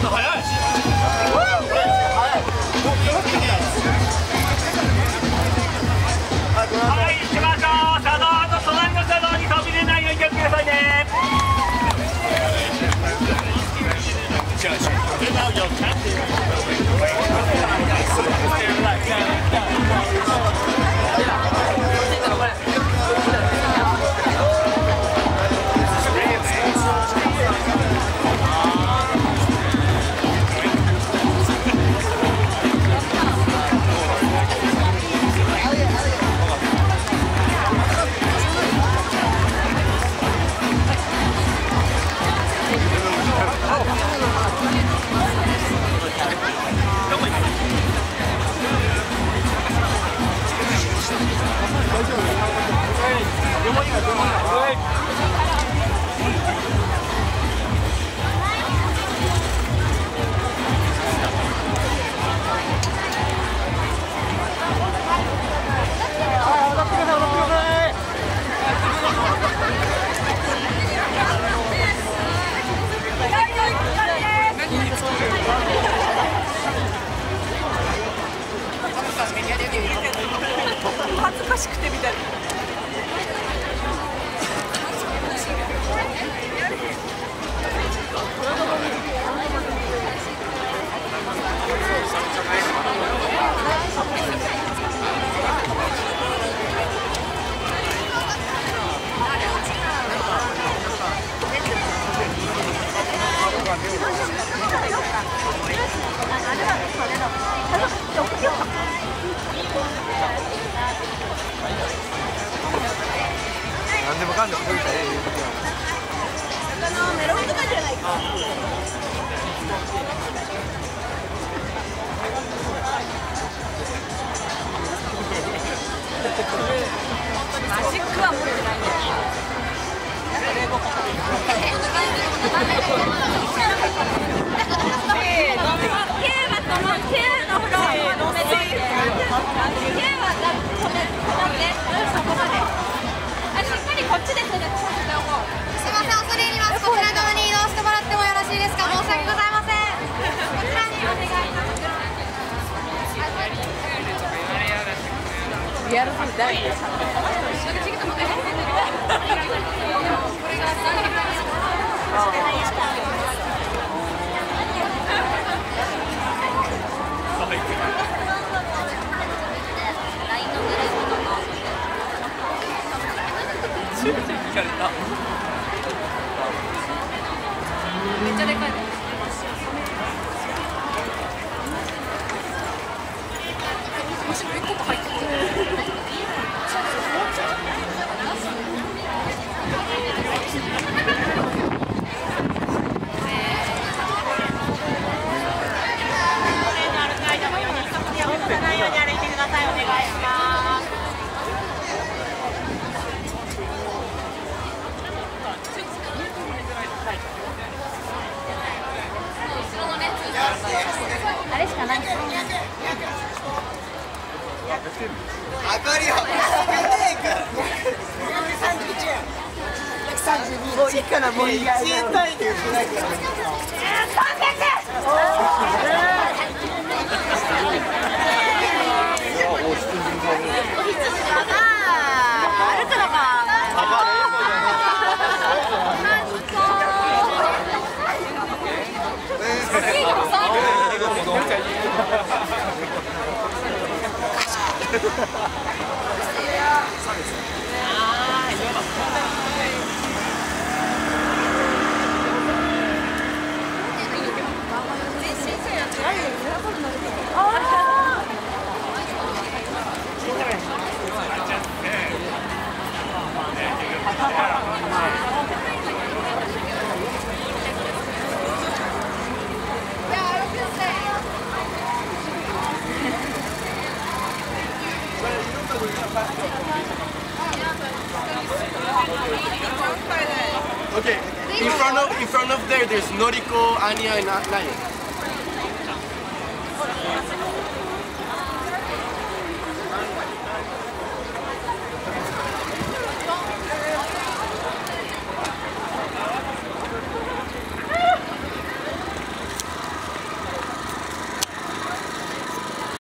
はい何でもかんでも食べたいメロンとかじゃないか。リアルフル大事です。め っちゃでかい。足も一個も入ってる。あれしかない。あかりよもういいからもういい1円単位で売ってないから歩く Ha ha ha! Okay, in front of in front of there, there's Noriko, Anya, and Naya.